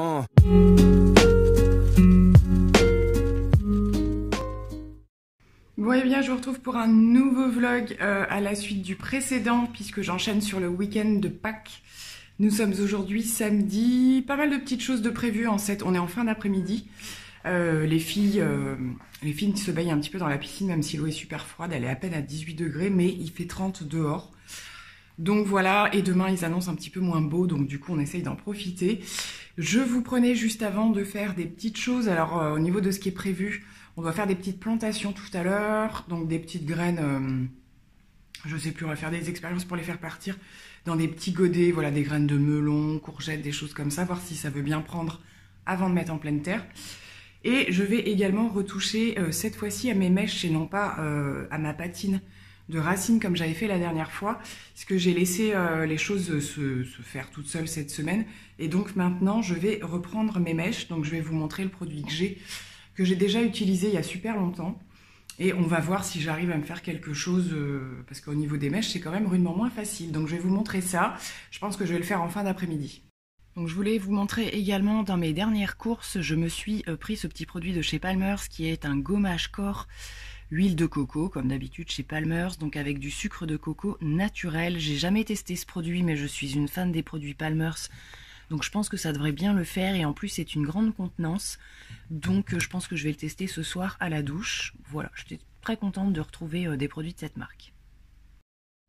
Uh. Bon et bien je vous retrouve pour un nouveau vlog euh, à la suite du précédent puisque j'enchaîne sur le week-end de Pâques. Nous sommes aujourd'hui samedi, pas mal de petites choses de prévues en cette, on est en fin d'après-midi. Euh, les filles euh, les filles se baignent un petit peu dans la piscine même si l'eau est super froide, elle est à peine à 18 degrés mais il fait 30 dehors. Donc voilà, et demain ils annoncent un petit peu moins beau, donc du coup on essaye d'en profiter. Je vous prenais juste avant de faire des petites choses, alors euh, au niveau de ce qui est prévu, on doit faire des petites plantations tout à l'heure, donc des petites graines, euh, je sais plus, on va faire des expériences pour les faire partir dans des petits godets, voilà, des graines de melon, courgettes, des choses comme ça, voir si ça veut bien prendre avant de mettre en pleine terre. Et je vais également retoucher euh, cette fois-ci à mes mèches et non pas euh, à ma patine de racines comme j'avais fait la dernière fois, puisque j'ai laissé euh, les choses se, se, faire toutes seules cette semaine. Et donc maintenant, je vais reprendre mes mèches. Donc je vais vous montrer le produit que j'ai que j'ai déjà utilisé il y a super longtemps. Et on va voir si j'arrive à me faire quelque chose, euh, parce qu'au niveau des mèches, c'est quand même rudement moins facile. Donc je vais vous montrer ça. Je pense que je vais le faire en fin d'après-midi. Donc je voulais vous montrer également dans mes dernières courses, je me suis euh, pris ce petit produit de chez Palmer's qui est un gommage corps huile de coco comme d'habitude chez Palmer's donc avec du sucre de coco naturel. J'ai jamais testé ce produit mais je suis une fan des produits Palmer's donc je pense que ça devrait bien le faire et en plus c'est une grande contenance. Donc je pense que je vais le tester ce soir à la douche. Voilà, j'étais très contente de retrouver euh, des produits de cette marque.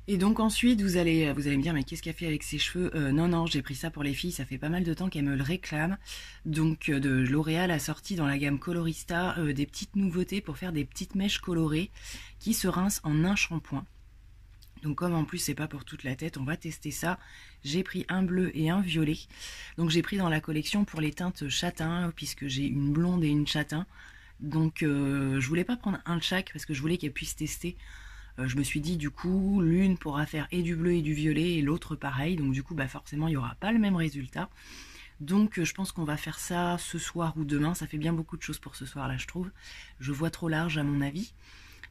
Et donc ensuite, vous allez, vous allez me dire, mais qu'est-ce qu'elle fait avec ses cheveux? Euh, Non, non, j'ai pris ça pour les filles, ça fait pas mal de temps qu'elles me le réclament. Donc euh, de L'Oréal a sorti dans la gamme Colorista euh, des petites nouveautés pour faire des petites mèches colorées qui se rincent en un shampoing. Donc comme en plus c'est pas pour toute la tête, on va tester ça. J'ai pris un bleu et un violet. Donc j'ai pris dans la collection pour les teintes châtain, puisque j'ai une blonde et une châtain. Donc euh, je voulais pas prendre un de chaque parce que je voulais qu'elle puisse tester. Euh, je me suis dit du coup l'une pourra faire et du bleu et du violet et l'autre pareil. Donc du coup bah forcément il n'y aura pas le même résultat. Donc euh, je pense qu'on va faire ça ce soir ou demain. Ça fait bien beaucoup de choses pour ce soir là je trouve. Je vois trop large à mon avis.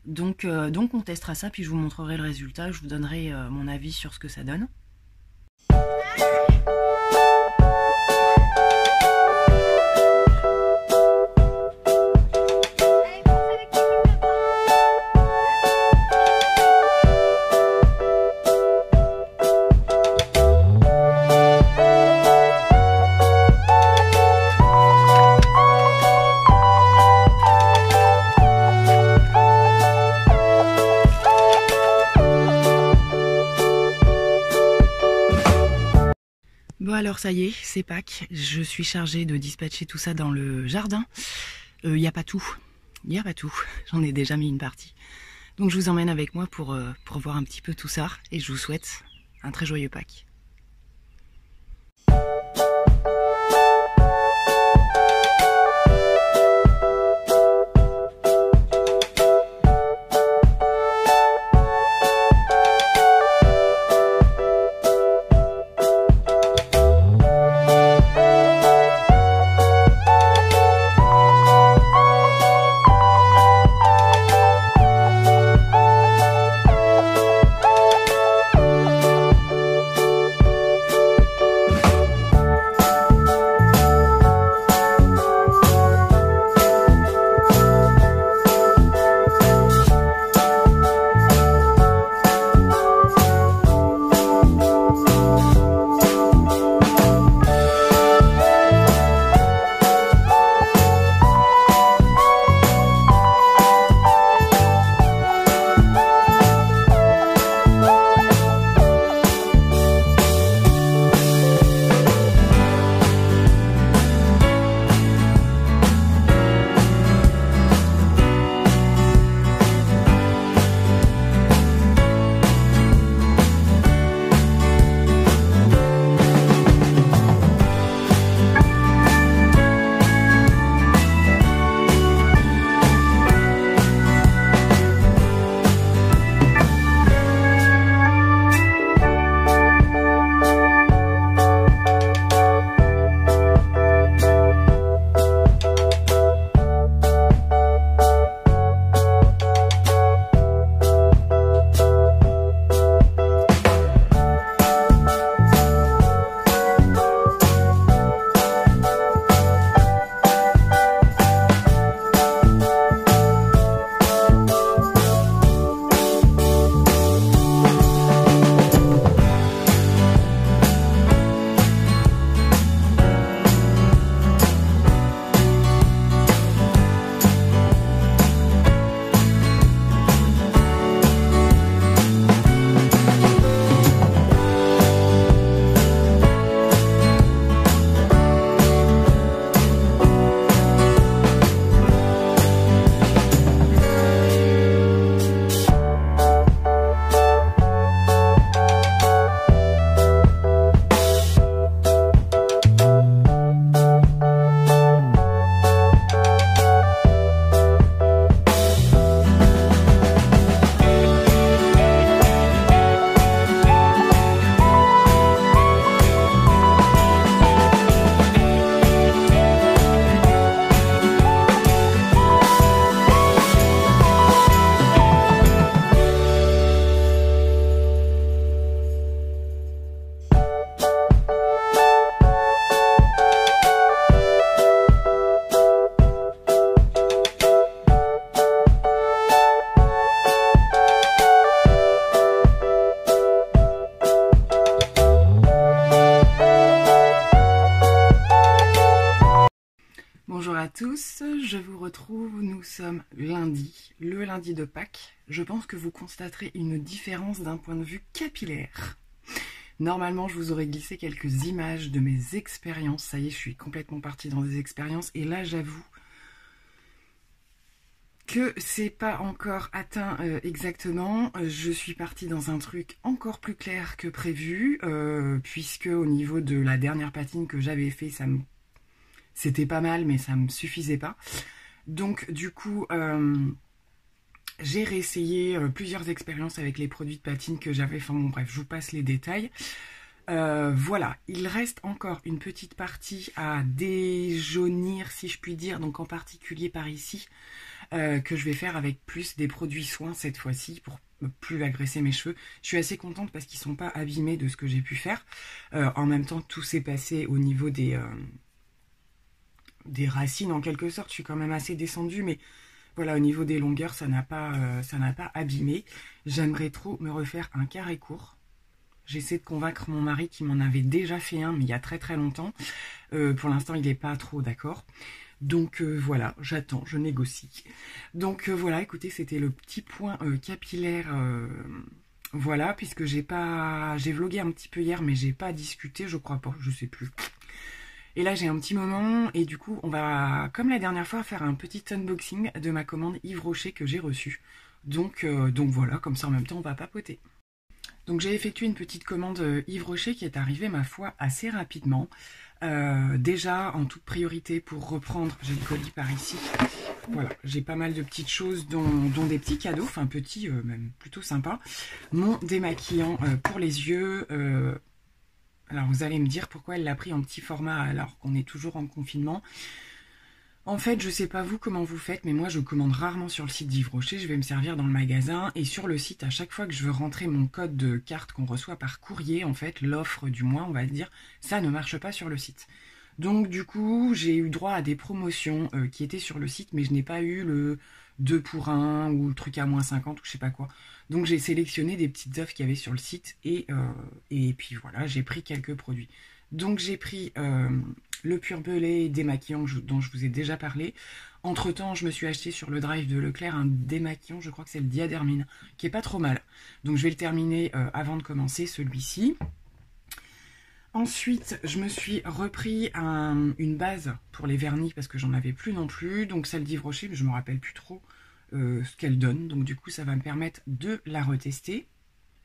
Donc, euh, donc on testera ça, puis je vous montrerai le résultat, je vous donnerai mon avis sur ce que ça donne. Ça y est, c'est Pâques. Je suis chargée de dispatcher tout ça dans le jardin. Il euh, n'y a pas tout. Il n'y a pas tout. J'en ai déjà mis une partie. Donc je vous emmène avec moi pour, euh, pour voir un petit peu tout ça. Et je vous souhaite un très joyeux Pâques. Nous sommes lundi, le lundi de Pâques. Je pense que vous constaterez une différence d'un point de vue capillaire. Normalement, je vous aurais glissé quelques images de mes expériences. Ça y est, je suis complètement partie dans des expériences. Et là, j'avoue que c'est pas encore atteint euh, exactement. Je suis partie dans un truc encore plus clair que prévu, euh, puisque au niveau de la dernière patine que j'avais fait, ça c'était pas mal, mais ça me suffisait pas. Donc du coup, euh, j'ai réessayé plusieurs expériences avec les produits de patine que j'avais. Enfin bon, bref, je vous passe les détails. voilà, il reste encore une petite partie à déjaunir, si je puis dire, donc en particulier par ici. Euh, que je vais faire avec plus des produits soins cette fois-ci pour plus agresser mes cheveux. Je suis assez contente parce qu'ils sont pas abîmés de ce que j'ai pu faire. Euh, en même temps, tout s'est passé au niveau des, euh, des racines en quelque sorte. Je suis quand même assez descendue, mais voilà, au niveau des longueurs, ça n'a pas, ça n'a pas abîmé. J'aimerais trop me refaire un carré court. J'essaie de convaincre mon mari qui m'en avait déjà fait un, mais il y a très très longtemps. pour l'instant, il n'est pas trop d'accord. Donc euh, voilà, j'attends, je négocie. Donc euh, voilà, écoutez, c'était le petit point euh, capillaire. voilà, puisque j'ai pas. J'ai vlogué un petit peu hier, mais j'ai pas discuté, je crois pas, je sais plus. Et là j'ai un petit moment et du coup on va, comme la dernière fois, faire un petit unboxing de ma commande Yves Rocher que j'ai reçue. Donc, donc voilà, comme ça en même temps on va papoter. Donc j'ai effectué une petite commande Yves Rocher qui est arrivée ma foi assez rapidement. Euh, déjà, en toute priorité, pour reprendre, j'ai le colis par ici. Voilà, j'ai pas mal de petites choses, dont, des petits cadeaux, enfin petits, euh, même plutôt sympa. Mon démaquillant euh, pour les yeux. Alors, vous allez me dire pourquoi elle l'a pris en petit format alors qu'on est toujours en confinement. En fait, je sais pas vous comment vous faites, mais moi je commande rarement sur le site d'Yves Rocher, je vais me servir dans le magasin et sur le site, à chaque fois que je veux rentrer mon code de carte qu'on reçoit par courrier, en fait, l'offre du mois, on va dire, ça ne marche pas sur le site. Donc du coup, j'ai eu droit à des promotions euh, qui étaient sur le site, mais je n'ai pas eu le 2 pour 1 ou le truc à moins 50 ou je sais pas quoi. Donc j'ai sélectionné des petites offres qu'il y avait sur le site et, euh, et puis voilà, j'ai pris quelques produits. Donc j'ai pris euh, le pur belay démaquillant dont je vous ai déjà parlé. Entre temps, je me suis acheté sur le drive de Leclerc un démaquillant, je crois que c'est le diadermine, qui est pas trop mal. Donc je vais le terminer euh, avant de commencer celui-ci. Ensuite, je me suis repris une base pour les vernis parce que j'en avais plus non plus. Donc celle d'Yves mais je me rappelle plus trop euh, ce qu'elle donne. Donc du coup, ça va me permettre de la retester.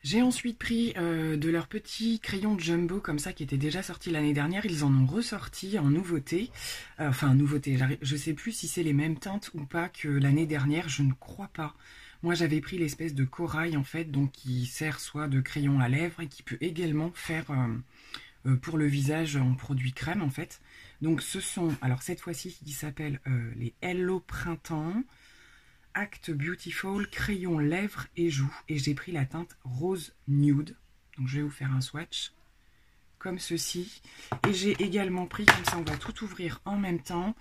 J'ai ensuite pris euh, de leurs petits crayons jumbo comme ça qui étaient déjà sortis l'année dernière. Ils en ont ressorti en nouveauté. Euh, enfin, nouveauté. Je sais plus si c'est les mêmes teintes ou pas que l'année dernière. Je ne crois pas. Moi, j'avais pris l'espèce de corail en fait, donc qui sert soit de crayon à lèvres et qui peut également faire pour le visage en produit crème en fait. Donc, ce sont, alors cette fois-ci, qui s'appellent les Hello Printemps. Act Beautiful crayon lèvres et joues. Et j'ai pris la teinte rose nude. Donc je vais vous faire un swatch comme ceci. Et j'ai également pris, comme ça on va tout ouvrir en même temps,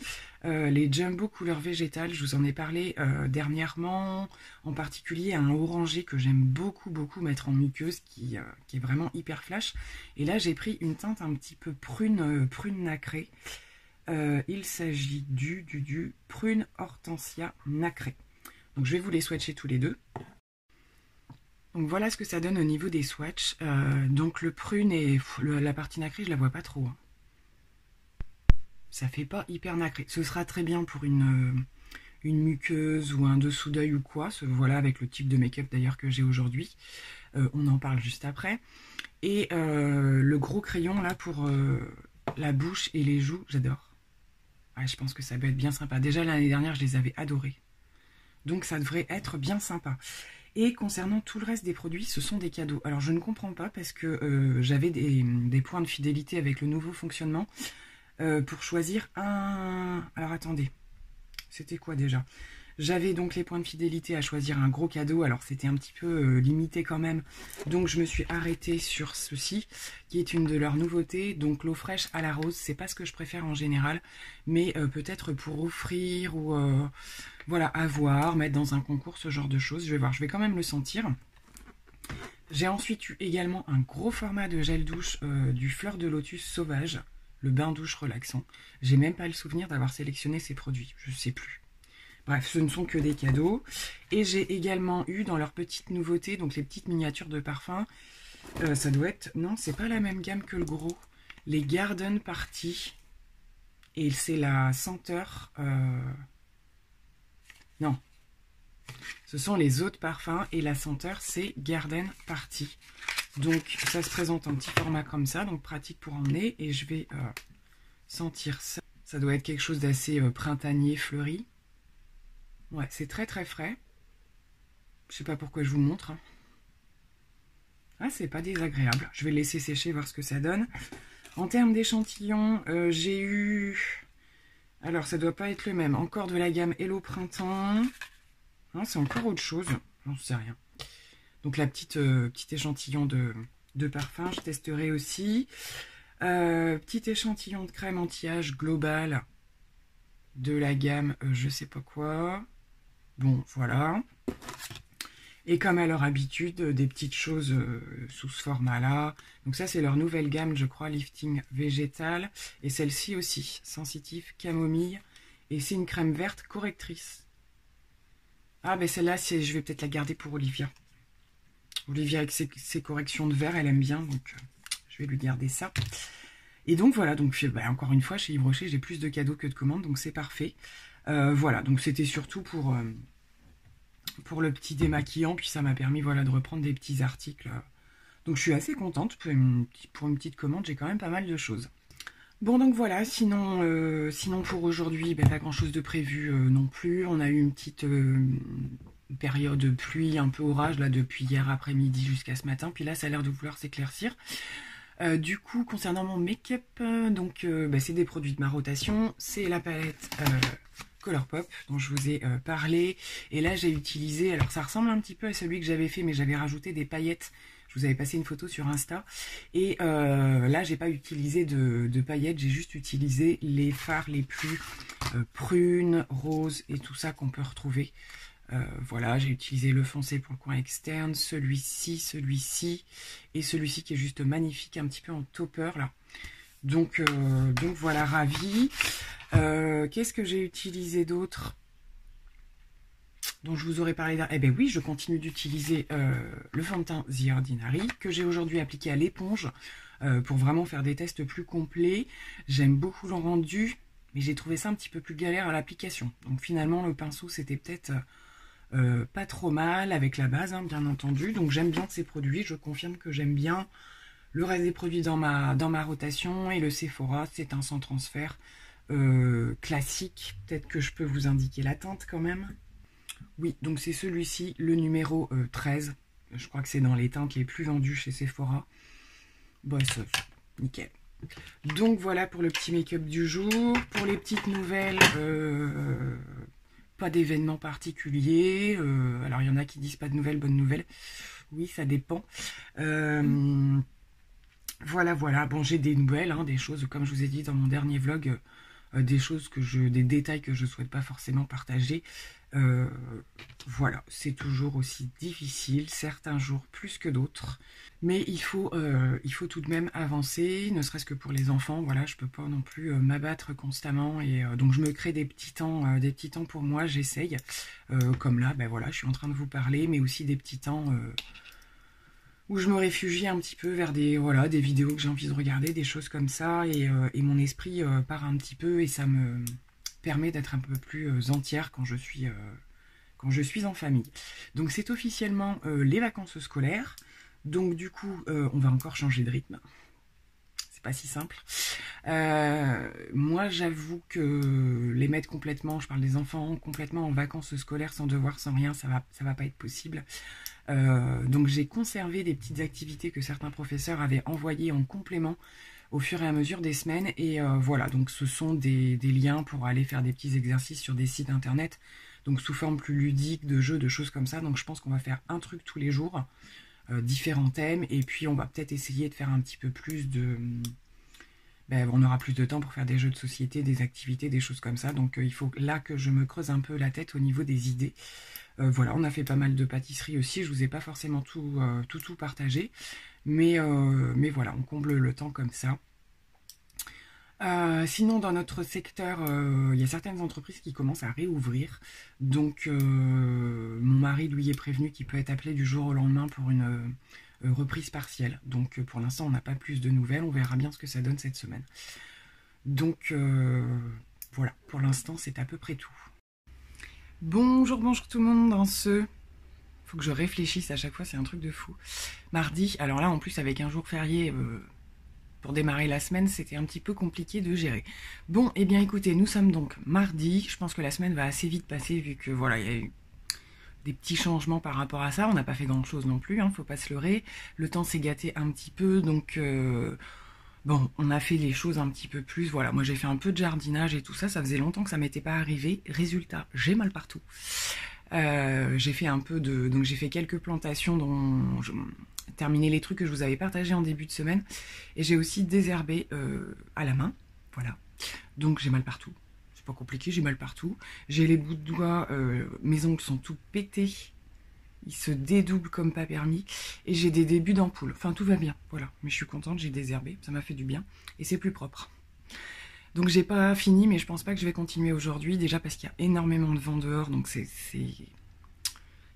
euh, les Jumbo couleur végétale. Je vous en ai parlé euh, dernièrement, en particulier un orangé que j'aime beaucoup beaucoup mettre en muqueuse, qui, euh, qui, est vraiment hyper flash. Et là j'ai pris une teinte un petit peu prune, prune nacrée. il s'agit du, du, du prune hortensia nacrée. Donc je vais vous les swatcher tous les deux. Donc voilà ce que ça donne au niveau des swatchs. Euh, donc le prune et la partie nacrée, je la vois pas trop. Hein. Ça fait pas hyper nacré. Ce sera très bien pour une, euh, muqueuse ou un dessous d'œil ou quoi. Ce, voilà avec le type de make-up d'ailleurs que j'ai aujourd'hui. Euh, on en parle juste après. Et le gros crayon là pour la bouche et les joues, j'adore. je pense que ça peut être bien sympa. Déjà l'année dernière, je les avais adorés. Donc ça devrait être bien sympa. Et concernant tout le reste des produits, ce sont des cadeaux. Alors je ne comprends pas parce que euh, j'avais des, points de fidélité avec le nouveau fonctionnement euh, pour choisir un... Alors attendez, c'était quoi déjà? J'avais donc les points de fidélité à choisir un gros cadeau, alors c'était un petit peu euh, limité quand même. Donc je me suis arrêtée sur ceci, qui est une de leurs nouveautés. Donc l'eau fraîche à la rose, c'est pas ce que je préfère en général, mais peut-être pour offrir ou euh, voilà, avoir, mettre dans un concours, ce genre de choses. Je vais voir, je vais quand même le sentir. J'ai ensuite eu également un gros format de gel douche du fleur de lotus sauvage le bain douche relaxant. J'ai même pas le souvenir d'avoir sélectionné ces produits, je sais plus. Bref, ce ne sont que des cadeaux. Et j'ai également eu dans leurs petites nouveautés, donc les petites miniatures de parfum, euh, ça doit être... Non, c'est pas la même gamme que le gros. Les Garden Party. Et c'est la senteur... Euh, non. Ce sont les autres parfums et la senteur, c'est Garden Party. Donc, ça se présente en petit format comme ça, donc pratique pour emmener. Et je vais euh, sentir ça. Ça doit être quelque chose d'assez printanier, fleuri. Ouais, c'est très très frais. Je sais pas pourquoi je vous montre. Hein. Ah, c'est pas désagréable. Je vais laisser sécher, voir ce que ça donne. En termes d'échantillons, euh, j'ai eu... Alors, ça doit pas être le même. Encore de la gamme Hello Printemps. C'est encore autre chose. J'en sais rien. Donc, la petite euh, petit échantillon de, de, parfum, je testerai aussi. Euh, petit échantillon de crème anti-âge global de la gamme je sais pas quoi. Bon, voilà. Et comme à leur habitude, des petites choses euh, sous ce format-là. Donc ça, c'est leur nouvelle gamme, je crois, lifting végétal. Et celle-ci aussi, sensitive camomille. Et c'est une crème verte correctrice. Ah, ben celle-là, je vais peut-être la garder pour Olivia. Olivia, avec ses, corrections de verre, elle aime bien. Donc, euh, je vais lui garder ça. Et donc, voilà. Donc, bah, encore une fois, chez Yves Rocher, j'ai plus de cadeaux que de commandes. Donc, c'est parfait. Euh, voilà, donc c'était surtout pour, euh, pour le petit démaquillant, puis ça m'a permis voilà, de reprendre des petits articles. Donc je suis assez contente, pour une, petite commande, j'ai quand même pas mal de choses. Bon donc voilà, sinon, euh, sinon pour aujourd'hui, ben, pas grand chose de prévu non plus. On a eu une petite période de pluie, un peu orage là depuis hier après-midi jusqu'à ce matin. Puis là ça a l'air de vouloir s'éclaircir. du coup, concernant mon make-up, donc ben, c'est des produits de ma rotation. C'est la palette Colourpop dont je vous ai euh, parlé. Et là, j'ai utilisé, alors ça ressemble un petit peu à celui que j'avais fait, mais j'avais rajouté des paillettes. Je vous avais passé une photo sur Insta. Et euh, là, j'ai pas utilisé de, paillettes, j'ai juste utilisé les fards les plus euh, prunes, roses et tout ça qu'on peut retrouver. voilà, j'ai utilisé le foncé pour le coin externe, celui-ci, celui-ci, et celui-ci qui est juste magnifique, un petit peu en topper là. Donc, donc voilà, ravi. Euh, qu'est-ce que j'ai utilisé d'autre dont je vous aurais parlé Eh bien oui, je continue d'utiliser euh, le teint The Ordinary que j'ai aujourd'hui appliqué à l'éponge euh, pour vraiment faire des tests plus complets. J'aime beaucoup le rendu, mais j'ai trouvé ça un petit peu plus galère à l'application. Donc finalement, le pinceau, c'était peut-être pas trop mal avec la base, hein, bien entendu. Donc j'aime bien ces produits. Je confirme que j'aime bien le reste des produits dans ma, dans ma rotation. Et le Sephora, c'est un sans transfert. Euh, classique. Peut-être que je peux vous indiquer la teinte quand même. Oui, donc c'est celui-ci, le numéro 13. Euh, je crois que c'est dans les teintes les plus vendues chez Sephora. Bon, ça, nickel. Donc voilà pour le petit make-up du jour. Pour les petites nouvelles, euh, pas d'événement particulier. alors il y en a qui disent pas de nouvelles, bonnes nouvelles. Oui, ça dépend. voilà, voilà. Bon, j'ai des nouvelles, hein, des choses, comme je vous ai dit dans mon dernier vlog, euh, des choses que je, des détails que je souhaite pas forcément partager. Euh, voilà, c'est toujours aussi difficile, certains jours plus que d'autres. Mais il faut, euh, il faut tout de même avancer, ne serait-ce que pour les enfants. Voilà, je peux pas non plus m'abattre constamment. Et donc je me crée des petits temps, des petits temps pour moi, j'essaye. comme là, ben voilà, je suis en train de vous parler, mais aussi des petits temps où je me réfugie un petit peu vers des, voilà, des vidéos que j'ai envie de regarder, des choses comme ça, et, euh, mon esprit euh, part un petit peu et ça me permet d'être un peu plus euh, entière quand je suis, quand je suis en famille. Donc c'est officiellement les vacances scolaires, donc du coup on va encore changer de rythme. C'est pas si simple. moi j'avoue que les mettre complètement, je parle des enfants, complètement en vacances scolaires sans devoir, sans rien, ça va, ça va pas être possible. Euh, donc j'ai conservé des petites activités que certains professeurs avaient envoyées en complément au fur et à mesure des semaines. Et euh, voilà, donc ce sont des, liens pour aller faire des petits exercices sur des sites internet, donc sous forme plus ludique, de jeux, de choses comme ça. Donc je pense qu'on va faire un truc tous les jours, euh, différents thèmes, et puis on va peut-être essayer de faire un petit peu plus de... Ben, on aura plus de temps pour faire des jeux de société, des activités, des choses comme ça. Donc il faut là que je me creuse un peu la tête au niveau des idées. Euh, voilà, on a fait pas mal de pâtisseries aussi. Je vous ai pas forcément tout, euh, tout, tout partagé. Mais, euh, mais voilà, on comble le temps comme ça. Euh, sinon, dans notre secteur, euh, il y a certaines entreprises qui commencent à réouvrir. Donc, mon mari, lui, est prévenu qu'il peut être appelé du jour au lendemain pour une reprise partielle. Donc, pour l'instant, on n'a pas plus de nouvelles. On verra bien ce que ça donne cette semaine. Donc, voilà, pour l'instant, c'est à peu près tout. Bonjour, bonjour tout le monde dans ce faut que je réfléchisse à chaque fois, c'est un truc de fou. Mardi, alors là en plus avec un jour férié euh, pour démarrer la semaine, c'était un petit peu compliqué de gérer. Bon, et eh bien écoutez, nous sommes donc mardi, je pense que la semaine va assez vite passer vu que voilà, il y a eu des petits changements par rapport à ça, on n'a pas fait grand chose non plus, hein, faut pas se leurrer. Le temps s'est gâté un petit peu, donc euh, bon, on a fait les choses un petit peu plus, voilà, moi j'ai fait un peu de jardinage et tout ça, ça faisait longtemps que ça m'était pas arrivé. Résultat, j'ai mal partout. Euh, j'ai fait un peu de, donc j'ai fait quelques plantations dont je terminé les trucs que je vous avais partagés en début de semaine, et j'ai aussi désherbé euh, à la main, voilà. Donc j'ai mal partout. Pas compliqué, j'ai mal partout. J'ai les bouts de doigts, euh, mes ongles sont tout pétés. Ils se dédoublent comme pas permis. Et j'ai des débuts d'ampoule. Enfin, tout va bien. Voilà. Mais je suis contente, j'ai désherbé. Ça m'a fait du bien. Et c'est plus propre. Donc j'ai pas fini, mais je pense pas que je vais continuer aujourd'hui. Déjà parce qu'il y a énormément de vent dehors, donc c'est,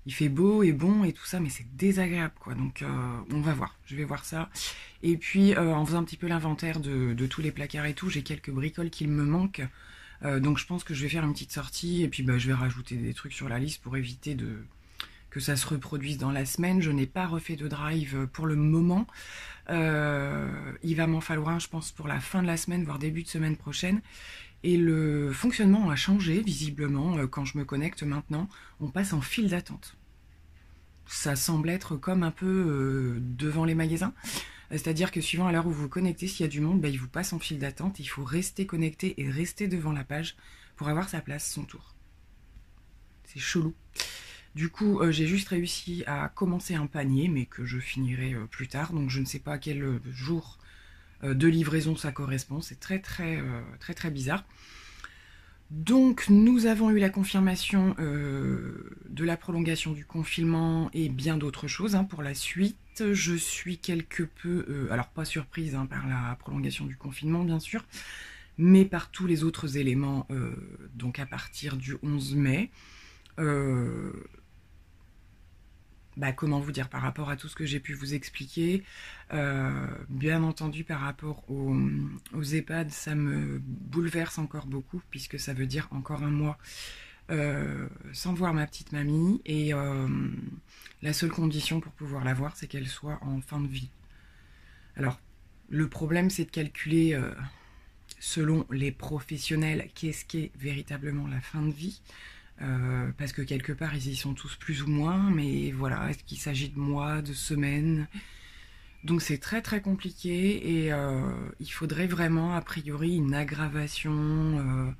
il fait beau et bon et tout ça, mais c'est désagréable quoi. Donc euh, on va voir, je vais voir ça. Et puis euh, en faisant un petit peu l'inventaire de, tous les placards et tout, j'ai quelques bricoles qu'il me manquent. Euh, donc je pense que je vais faire une petite sortie et puis bah, je vais rajouter des trucs sur la liste pour éviter de, que ça se reproduise dans la semaine. Je n'ai pas refait de drive pour le moment. Euh, il va m'en falloir un, je pense, pour la fin de la semaine, voire début de semaine prochaine. Et le fonctionnement a changé, visiblement, euh, quand je me connecte maintenant. On passe en file d'attente. Ça semble être comme un peu devant les magasins. C'est-à-dire que suivant à l'heure où vous vous connectez, s'il y a du monde, bah, il vous passe en file d'attente. Il faut rester connecté et rester devant la page pour avoir sa place, son tour. C'est chelou. Du coup, euh, j'ai juste réussi à commencer un panier, mais que je finirai euh, plus tard. Donc je ne sais pas à quel euh, jour de livraison ça correspond. C'est très très très très bizarre. Donc nous avons eu la confirmation de la prolongation du confinement et bien d'autres choses hein, pour la suite. Je suis quelque peu, alors pas surprise hein, par la prolongation du confinement bien sûr, mais par tous les autres éléments, donc à partir du 11 mai. Bah, comment vous dire, par rapport à tout ce que j'ai pu vous expliquer, euh, bien entendu par rapport aux, EHPAD, ça me bouleverse encore beaucoup, puisque ça veut dire encore un mois euh, sans voir ma petite mamie, et euh, la seule condition pour pouvoir la voir, c'est qu'elle soit en fin de vie. Alors, le problème, c'est de calculer, selon les professionnels, qu'est-ce qu'est véritablement la fin de vie. Euh, parce que quelque part ils y sont tous plus ou moins, mais voilà, est-ce qu'il s'agit de mois, de semaines? Donc c'est très très compliqué et euh, il faudrait vraiment a priori une aggravation, euh,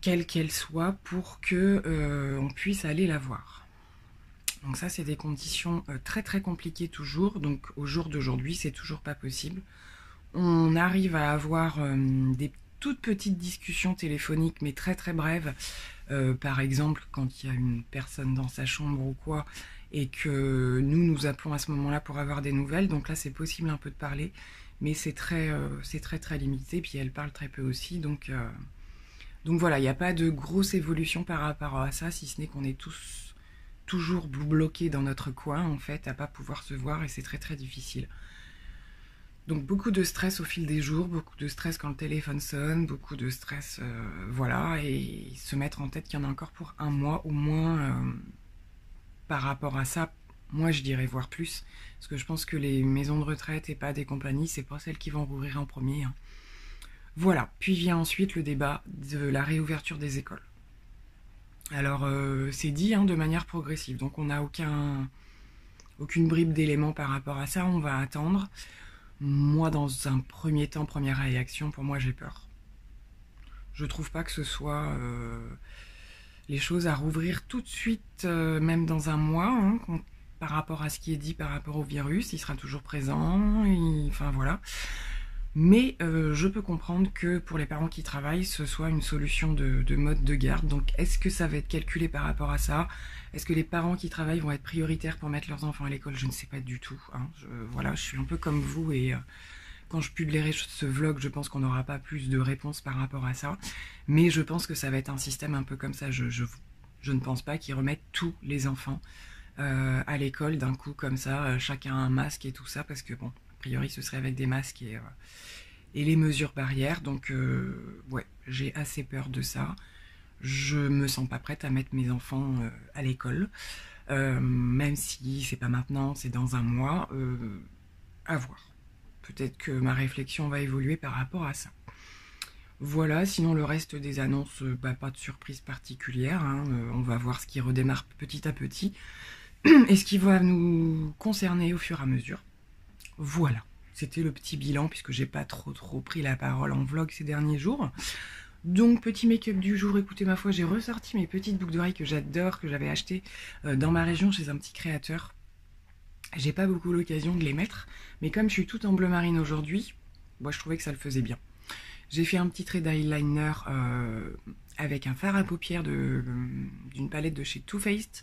quelle qu'elle soit, pour que on puisse aller la voir. Donc ça c'est des conditions très très compliquées toujours, donc au jour d'aujourd'hui c'est toujours pas possible. On arrive à avoir des toute petite discussion téléphonique, mais très très brève. Euh, par exemple, quand il y a une personne dans sa chambre ou quoi, et que nous nous appelons à ce moment-là pour avoir des nouvelles. Donc là, c'est possible un peu de parler, mais c'est très, euh, c'est très très limité. Puis elle parle très peu aussi, donc euh, donc voilà, il n'y a pas de grosse évolution par rapport à ça, si ce n'est qu'on est tous toujours bloqués dans notre coin en fait, à pas pouvoir se voir, et c'est très très difficile. Donc beaucoup de stress au fil des jours, beaucoup de stress quand le téléphone sonne, beaucoup de stress, euh, voilà, et se mettre en tête qu'il y en a encore pour un mois au moins euh, par rapport à ça. Moi, je dirais voir plus, parce que je pense que les maisons de retraite et pas des compagnies, c'est pas celles qui vont rouvrir en premier. Hein. Voilà. Puis vient ensuite le débat de la réouverture des écoles. Alors, euh, c'est dit hein, de manière progressive, donc on n'a aucun, aucune bribe d'éléments par rapport à ça. On va attendre. Moi, dans un premier temps, première réaction, pour moi, j'ai peur. Je trouve pas que ce soit euh, les choses à rouvrir tout de suite, euh, même dans un mois, hein, par rapport à ce qui est dit par rapport au virus. Il sera toujours présent, enfin voilà. Mais euh, je peux comprendre que pour les parents qui travaillent, ce soit une solution de, mode de garde. Donc est-ce que ça va être calculé par rapport à ça? Est-ce que les parents qui travaillent vont être prioritaires pour mettre leurs enfants à l'école? Je ne sais pas du tout. Hein. Je, voilà, je suis un peu comme vous et euh, quand je publierai ce vlog, je pense qu'on n'aura pas plus de réponses par rapport à ça. Mais je pense que ça va être un système un peu comme ça. Je, ne pense pas qu'ils remettent tous les enfants euh, à l'école d'un coup comme ça, chacun un masque et tout ça, parce que bon, priori ce serait avec des masques et, euh, les mesures barrières. Donc ouais, j'ai assez peur de ça. Je me sens pas prête à mettre mes enfants à l'école. même si c'est pas maintenant, c'est dans un mois, à voir peut-être que ma réflexion va évoluer par rapport à ça. Voilà, sinon le reste des annonces, euh, bah, pas de surprise particulière. Hein. Euh, on va voir ce qui redémarre petit à petit et ce qui va nous concerner au fur et à mesure. Voilà, c'était le petit bilan puisque j'ai pas trop trop pris la parole en vlog ces derniers jours. Donc petit make-up du jour, écoutez ma foi, j'ai ressorti mes petites boucles d'oreilles que j'adore, que j'avais achetées euh, dans ma région chez un petit créateur j'ai pas beaucoup l'occasion de les mettre, mais comme je suis toute en bleu marine aujourd'hui, moi je trouvais que ça le faisait bien. J'ai fait un petit trait d'eyeliner euh, avec un fard à paupières d'une palette de chez Too Faced.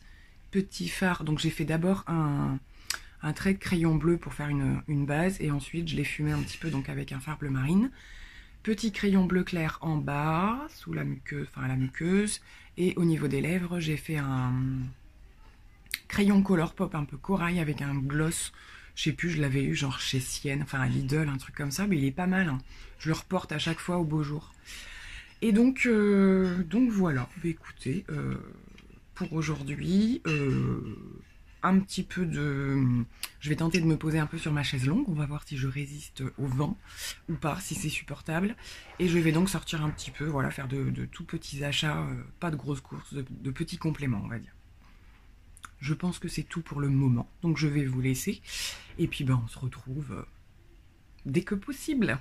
Petit fard, donc j'ai fait d'abord un, trait de crayon bleu pour faire une, une base, et ensuite je l'ai fumé un petit peu donc avec un fard bleu marine. Petit crayon bleu clair en bas, sous la muqueuse, enfin la muqueuse, et au niveau des lèvres, j'ai fait un, crayon color pop un peu corail avec un gloss. Je sais plus, je l'avais eu genre chez Sienne, enfin à Lidl, un truc comme ça, mais il est pas mal. Hein. Je le reporte à chaque fois au beau jour. Et donc, euh, donc voilà, bah, écoutez, euh, pour aujourd'hui, euh, un petit peu de... Je vais tenter de me poser un peu sur ma chaise longue, on va voir si je résiste au vent ou pas, si c'est supportable. Et je vais donc sortir un petit peu, voilà, faire de, tout petits achats, pas de grosses courses, de petits compléments, on va dire. Je pense que c'est tout pour le moment. Donc je vais vous laisser. Et puis ben, on se retrouve euh, dès que possible.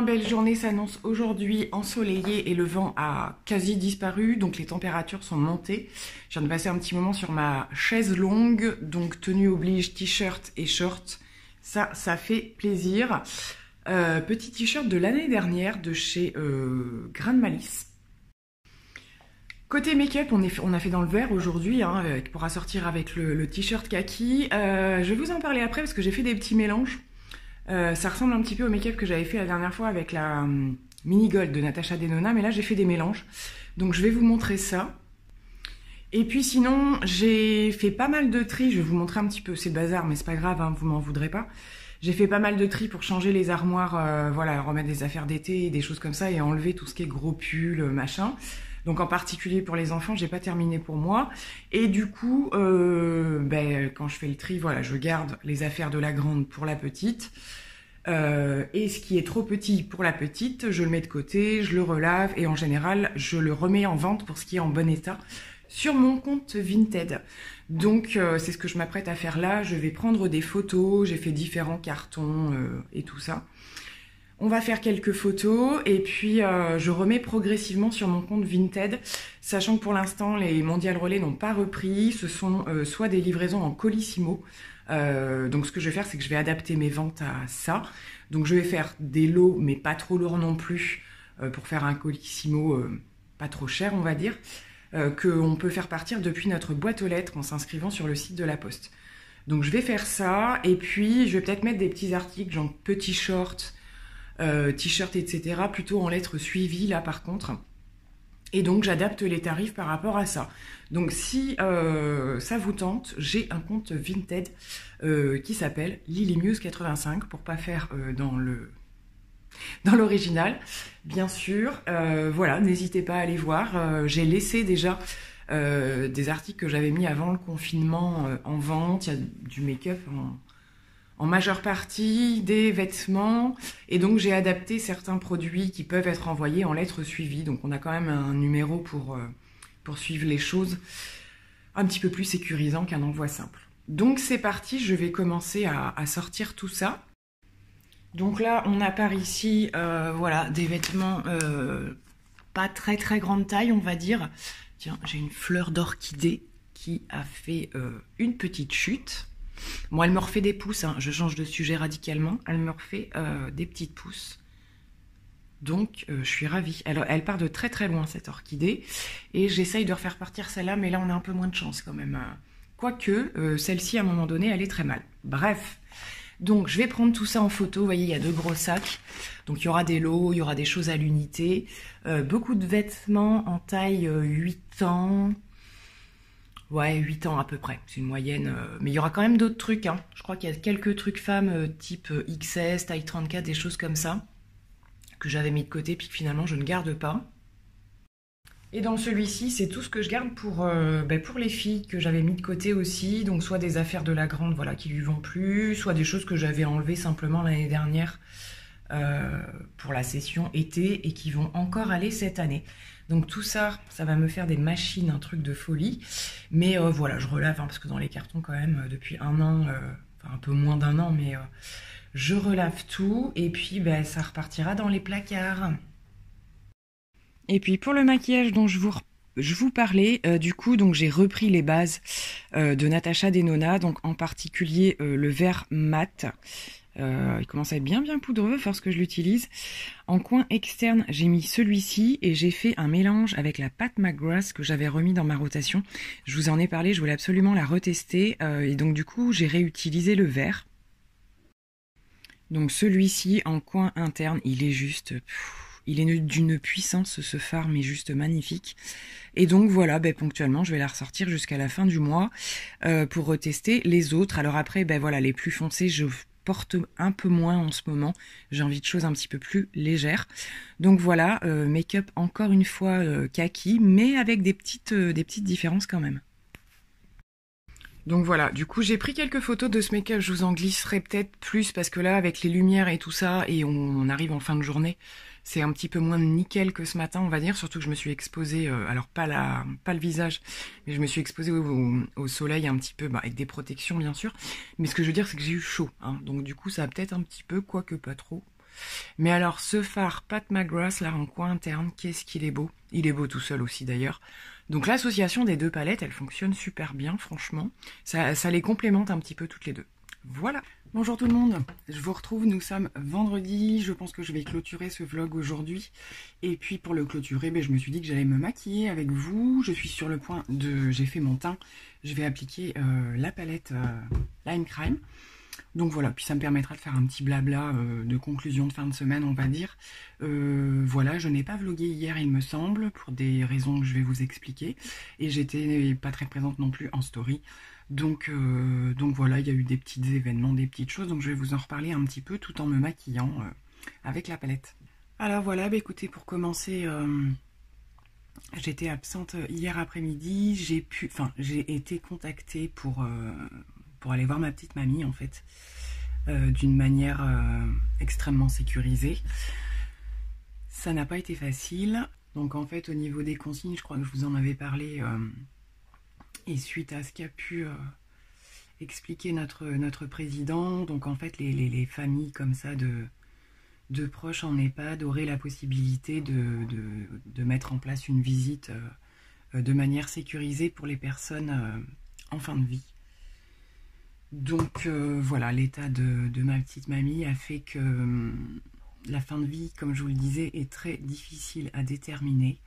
Belle journée s'annonce aujourd'hui ensoleillée et le vent a quasi disparu, donc les températures sont montées. Je viens de passer un petit moment sur ma chaise longue, donc tenue oblige, t-shirt et short. Ça, ça fait plaisir. Euh, petit t-shirt de l'année dernière de chez euh, Grand Malice. Côté make-up, on, a fait dans le vert aujourd'hui, hein, pour assortir avec le, t-shirt kaki. Euh, je vais vous en parler après parce que j'ai fait des petits mélanges. Euh, ça ressemble un petit peu au make-up que j'avais fait la dernière fois avec la hum, Mini Gold de Natasha Denona, mais là j'ai fait des mélanges. Donc je vais vous montrer ça. Et puis sinon, j'ai fait pas mal de tri, je vais vous montrer un petit peu, c'est bazar, mais c'est pas grave, hein, vous m'en voudrez pas. J'ai fait pas mal de tri pour changer les armoires, euh, voilà, remettre des affaires d'été, des choses comme ça, et enlever tout ce qui est gros pull, machin. Donc en particulier pour les enfants, j'ai pas terminé pour moi. Et du coup, euh, ben, quand je fais le tri, voilà, je garde les affaires de la grande pour la petite. Euh, et ce qui est trop petit pour la petite, je le mets de côté, je le relave et en général, je le remets en vente pour ce qui est en bon état sur mon compte Vinted. Donc euh, c'est ce que je m'apprête à faire là. Je vais prendre des photos, j'ai fait différents cartons et tout ça. On va faire quelques photos et puis euh, je remets progressivement sur mon compte Vinted, sachant que pour l'instant les Mondial Relais n'ont pas repris, ce sont euh, soit des livraisons en colissimo. Euh, donc ce que je vais faire, c'est que je vais adapter mes ventes à ça. Donc je vais faire des lots, mais pas trop lourds non plus, pour faire un colissimo pas trop cher, on va dire, qu'on peut faire partir depuis notre boîte aux lettres en s'inscrivant sur le site de la Poste. Donc je vais faire ça, et puis je vais peut-être mettre des petits articles, genre petits shorts, euh, t-shirt, etc. Plutôt en lettres suivies là par contre. Et donc j'adapte les tarifs par rapport à ça. Donc si euh, ça vous tente, j'ai un compte Vinted euh, qui s'appelle LilyMuse85 pour pas faire dans le dans l'original, bien sûr. voilà, n'hésitez pas à aller voir. j'ai laissé déjà des articles que j'avais mis avant le confinement en vente. Il y a du make-up en, en majeure partie des vêtements et donc j'ai adapté certains produits qui peuvent être envoyés en lettres suivies. Donc on a quand même un numéro pour, euh, suivre les choses un petit peu plus sécurisant qu'un envoi simple. Donc c'est parti, je vais commencer à, sortir tout ça. Donc là on a par ici euh, voilà, des vêtements euh, pas très très grande taille on va dire, Tiens, j'ai une fleur d'orchidée qui a fait une petite chute. Bon, elle me refait des pousses, hein. je change de sujet radicalement. Elle me refait euh, des petites pousses. Donc, euh, je suis ravie. Elle, elle, part de très très loin, cette orchidée. Et j'essaye de refaire partir celle-là, mais là, on a un peu moins de chance quand même. Quoique, celle-ci, à un moment donné, elle est très mal. Bref. Donc, je vais prendre tout ça en photo. Vous voyez, il y a deux gros sacs. Donc, il y aura des lots, il y aura des choses à l'unité. beaucoup de vêtements en taille 8 ans, Ouais, 8 ans à peu près, c'est une moyenne. Euh, mais il y aura quand même d'autres trucs. Hein. Je crois qu'il y a quelques trucs femmes euh, type euh, XS, taille 34, des choses comme ça, que j'avais mis de côté puis que finalement je ne garde pas. Et dans celui-ci, c'est tout ce que je garde pour, ben, pour les filles que j'avais mis de côté aussi. Donc soit des affaires de la grande voilà, qui lui vont plus, soit des choses que j'avais enlevées simplement l'année dernière pour la session été et qui vont encore aller cette année. Donc tout ça, ça va me faire des machines, un truc de folie. Mais euh, voilà, je relave, hein, parce que dans les cartons quand même, euh, depuis un an, euh, enfin un peu moins d'un an, mais je relave tout. Et puis ben, ça repartira dans les placards. Et puis pour le maquillage dont je vous je vous parlais du coup donc j'ai repris les bases de Natacha Denona donc en particulier le vert mat euh, il commence à être bien bien poudreux que je l'utilise. En coin externe, j'ai mis celui-ci et j'ai fait un mélange avec la pâte McGrath que j'avais remis dans ma rotation. Je vous en ai parlé, je voulais absolument la retester euh, et donc du coup j'ai réutilisé le vert. Donc celui-ci en coin interne, il est juste... il est d'une puissance ce phare mais juste magnifique. Et donc voilà, ben, ponctuellement je vais la ressortir jusqu'à la fin du mois euh, pour retester les autres. Alors après, ben les plus foncés, je porte un peu moins en ce moment. J'ai envie de choses un petit peu plus légères. Donc voilà, euh, make-up encore une fois euh, kaki, mais avec des petites, euh, des petites différences quand même. Donc voilà, du coup j'ai pris quelques photos de ce make-up, je vous en glisserai peut-être plus parce que là avec les lumières et tout ça, et on arrive en fin de journée, c'est un petit peu moins nickel que ce matin, on va dire, surtout que je me suis exposée, euh, alors pas, la, pas le visage, mais je me suis exposée au, soleil un petit peu, bah, avec des protections bien sûr. Mais ce que je veux dire, c'est que j'ai eu chaud, hein. donc du coup ça a peut-être un petit peu, quoique pas trop. Mais alors ce phare Pat McGrath, là en coin interne, qu'est-ce qu'il est beau. Il est beau tout seul aussi d'ailleurs. Donc l'association des deux palettes, elle fonctionne super bien, franchement. Ça, ça les complémente un petit peu toutes les deux. Voilà. Bonjour tout le monde, je vous retrouve, nous sommes vendredi, je pense que je vais clôturer ce vlog aujourd'hui. Et puis pour le clôturer, ben, je me suis dit que j'allais me maquiller avec vous. Je suis sur le point de... j'ai fait mon teint, je vais appliquer euh, la palette euh, Lime Crime. Donc voilà, puis ça me permettra de faire un petit blabla euh, de conclusion de fin de semaine, on va dire. voilà, je n'ai pas vlogué hier, il me semble, pour des raisons que je vais vous expliquer. Et j'étais pas très présente non plus en story. Donc, euh, donc voilà, il y a eu des petits événements, des petites choses. Donc je vais vous en reparler un petit peu tout en me maquillant euh, avec la palette. Alors voilà, bah écoutez, pour commencer, euh, j'étais absente hier après-midi. J'ai été contactée pour, pour aller voir ma petite mamie en fait, d'une manière extrêmement sécurisée. Ça n'a pas été facile. Donc en fait, au niveau des consignes, je crois que je vous en avais parlé et suite à ce qu'a pu euh, expliquer notre, notre président, donc en fait les, familles comme ça de, de proches en EHPAD auraient la possibilité de, de, mettre en place une visite euh, de manière sécurisée pour les personnes euh, en fin de vie. Donc voilà, l'état de, ma petite mamie a fait que hum, la fin de vie, comme je vous le disais, est très difficile à déterminer.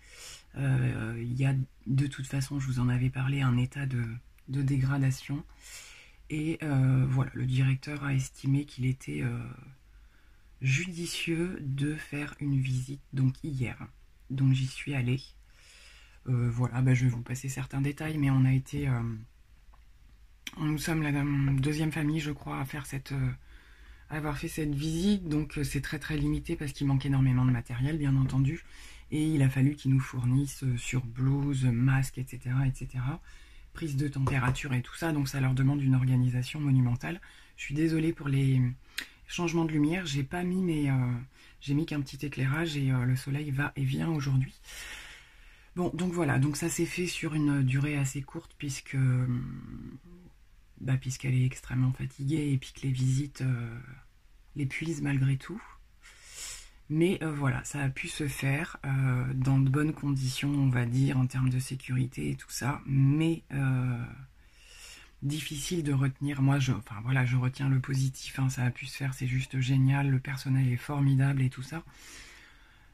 Euh, il y a de toute façon, je vous en avais parlé, un état de, dégradation. Et euh, voilà, le directeur a estimé qu'il était euh, judicieux de faire une visite, donc hier. Donc j'y suis allée. voilà, bah, je vais vous passer certains détails, mais on a été... nous sommes la deuxième famille, je crois, à faire cette... à avoir fait cette visite, donc c'est très très limité parce qu'il manque énormément de matériel, bien entendu et il a fallu qu'ils nous fournissent euh, sur blouse, masque, etc., etc., prise de température et tout ça, donc ça leur demande une organisation monumentale. Je suis désolée pour les changements de lumière, j'ai pas mis mais euh, j'ai mis qu'un petit éclairage et euh, le soleil va et vient aujourd'hui. Bon, donc voilà, donc ça s'est fait sur une durée assez courte puisque bah, puisqu'elle est extrêmement fatiguée et puis que les visites l'épuisent malgré tout. Mais voilà, ça a pu se faire dans de bonnes conditions, on va dire, en termes de sécurité et tout ça. Mais difficile de retenir. Moi, je, enfin voilà, je retiens le positif. Hein, ça a pu se faire, c'est juste génial. Le personnel est formidable et tout ça.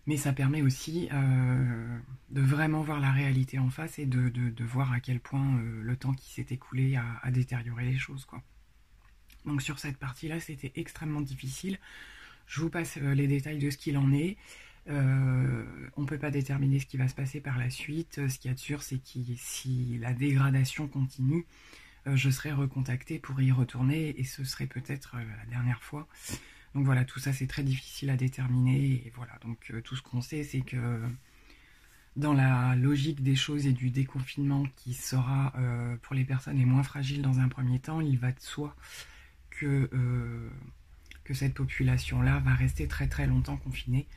Mais ça permet aussi euh, de vraiment voir la réalité en face et de, voir à quel point euh, le temps qui s'est écoulé a, détérioré les choses. Donc sur cette partie-là, c'était extrêmement difficile. Je vous passe euh, les détails de ce qu'il en est. on ne peut pas déterminer ce qui va se passer par la suite. Ce qu'il y a de sûr, c'est que si la dégradation continue, euh, je serai recontactée pour y retourner et ce serait peut-être euh, la dernière fois. Donc voilà, tout ça c'est très difficile à déterminer et voilà, donc euh, tout ce qu'on sait c'est que dans la logique des choses et du déconfinement qui sera pour les personnes les moins fragiles dans un premier temps, il va de soi que, que cette population-là va rester très très longtemps confinée.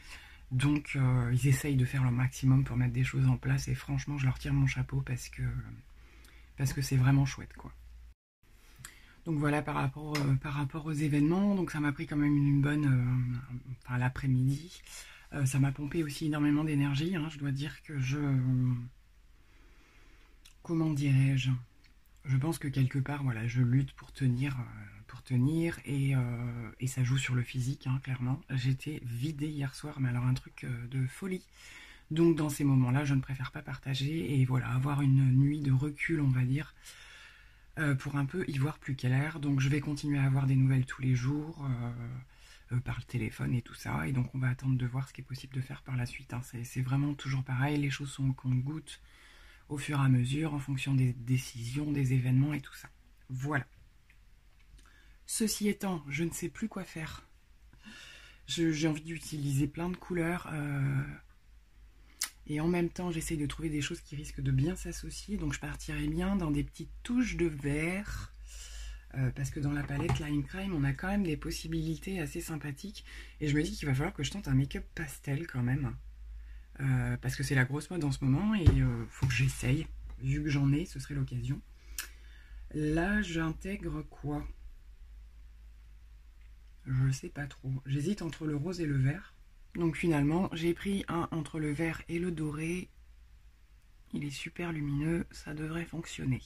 Donc ils essayent de faire le maximum pour mettre des choses en place et franchement je leur tire mon chapeau parce que parce que c'est vraiment chouette quoi. Donc voilà par rapport, euh, par rapport aux événements, donc ça m'a pris quand même une bonne, euh, enfin l'après-midi, euh, ça m'a pompé aussi énormément d'énergie, hein. je dois dire que je, comment dirais-je, je pense que quelque part voilà je lutte pour tenir, tenir et, et, ça joue sur le physique hein, clairement. J'étais vidée hier soir, mais alors un truc de folie. Donc dans ces moments-là, je ne préfère pas partager et voilà, avoir une nuit de recul, on va dire, euh, pour un peu y voir plus clair. Donc je vais continuer à avoir des nouvelles tous les jours, euh, euh, par le téléphone et tout ça. Et donc on va attendre de voir ce qui est possible de faire par la suite. Hein. C'est vraiment toujours pareil, les choses sont qu'on goûte au fur et à mesure, en fonction des décisions, des événements et tout ça. Voilà. Ceci étant, je ne sais plus quoi faire. J'ai envie d'utiliser plein de couleurs. Et en même temps, j'essaye de trouver des choses qui risquent de bien s'associer. Donc je partirai bien dans des petites touches de vert. Euh, parce que dans la palette Lime Crime, on a quand même des possibilités assez sympathiques. Et je me dis qu'il va falloir que je tente un make-up pastel quand même. Euh, parce que c'est la grosse mode en ce moment et il euh, faut que j'essaye. Vu que j'en ai, ce serait l'occasion. Là, j'intègre quoi? Je sais pas trop. J'hésite entre le rose et le vert. Donc finalement, j'ai pris un entre le vert et le doré. Il est super lumineux, ça devrait fonctionner.